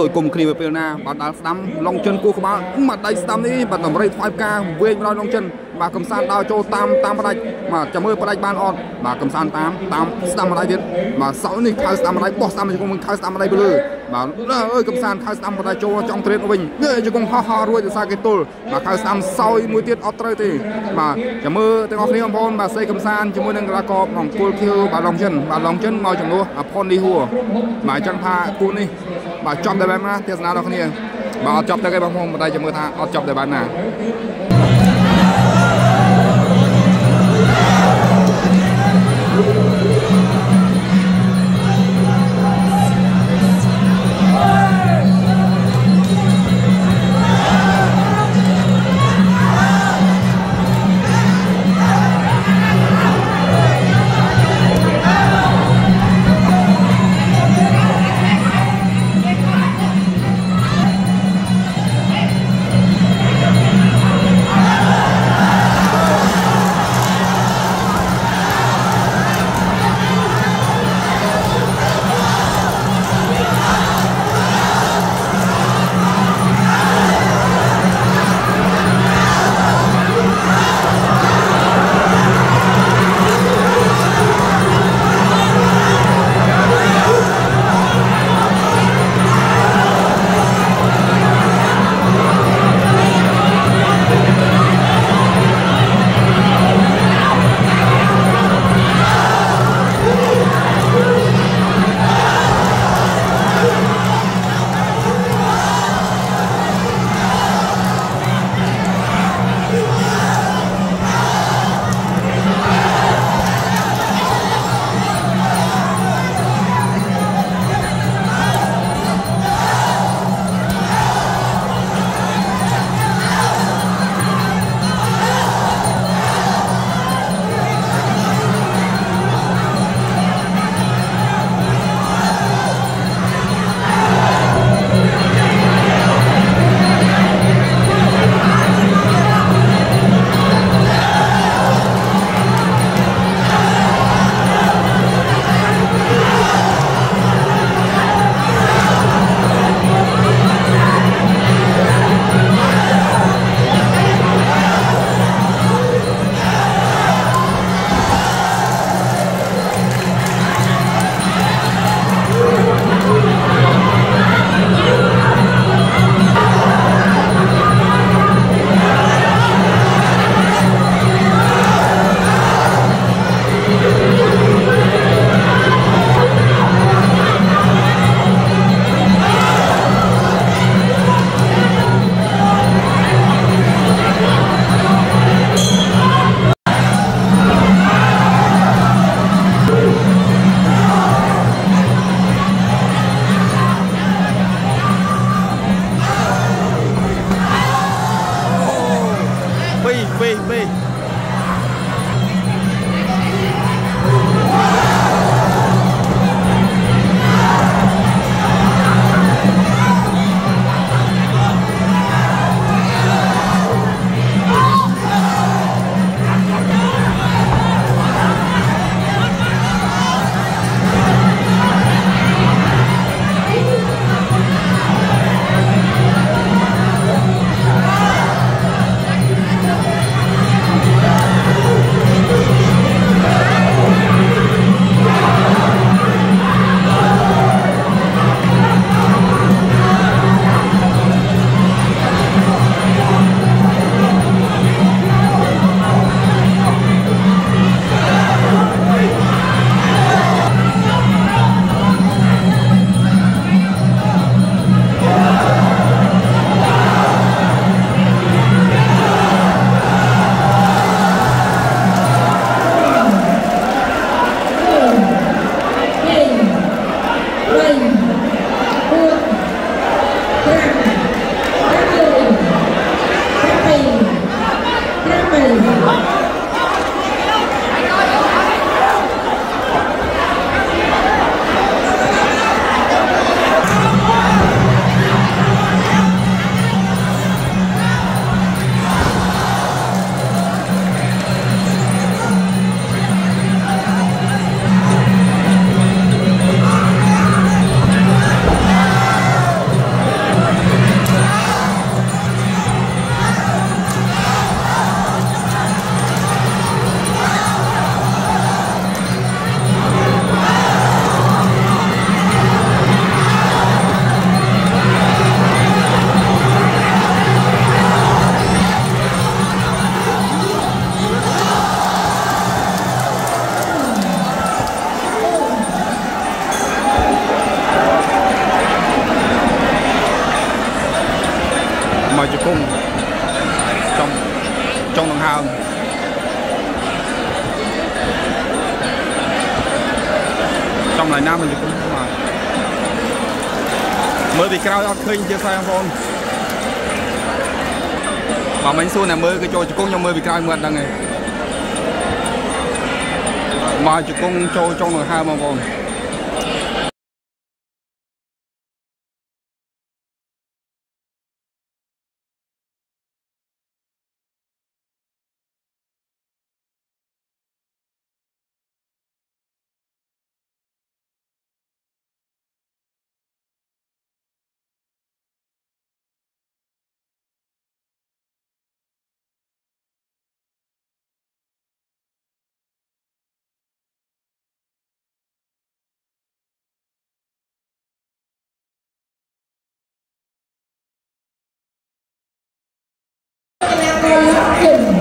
ដោយគុំគ្នាពេលណាបាទដល់ស្ដាំឡុងចិនគូក្បាលមកដៃស្ដាំនេះបាទតម្រៃថ្វាយផ្កាវែងដល់ឡុងចិនបាទកំសាន្តដើរចូលតាមតាមផ្ដាច់បាទចាំមើលផ្ដាច់បានអត់បាទកំសាន្តតាមតាមស្ដាំម្ដាយទៀតបាទសោនេះខៅស្ដាំម្ដាយបោះស្ដាំជង្គង់ខៅស្ដាំម្ដាយទៅលើបាទអើយកំសាន្តខៅស្ដាំម្ដាយចូលចង់ត្រេតវិញនេះជង្គង់ហោះហោះរួចទៅសាគេទល់បាទខៅស្ដាំសោយមួយទៀតអត់ត្រូវទេបាទចាំមើលទាំងអស់គ្នាបងប្អូនបាទសេកំសាន្តជាមួយនឹងកីឡាករអង្គុលខៀវបាទឡុងចិនបាទឡុងចិនមកចំនួនអផុនលីហួរបាទចង់ថាគូនេះ បាទចប់តែបែបណាទេសនាដល់គ្នាបាទអត់ចប់ទៅទេបងប្អូនមិនដែរចាំមើលថាអត់ចប់តែបែបណា ចុងដង្ហើមចំ lại ណាមកជង្គង់បាទមើលពីក្រោយអត់ឃើញជាខ្សែបងប្អូនបើមិញសួរអ្នកមើលគឺចូលជង្គង់ខ្ញុំមើលពីក្រោយមើលអត់ដឹងទេមកជង្គង់ចូលចុងដង្ហើមបងប្អូន Yeah.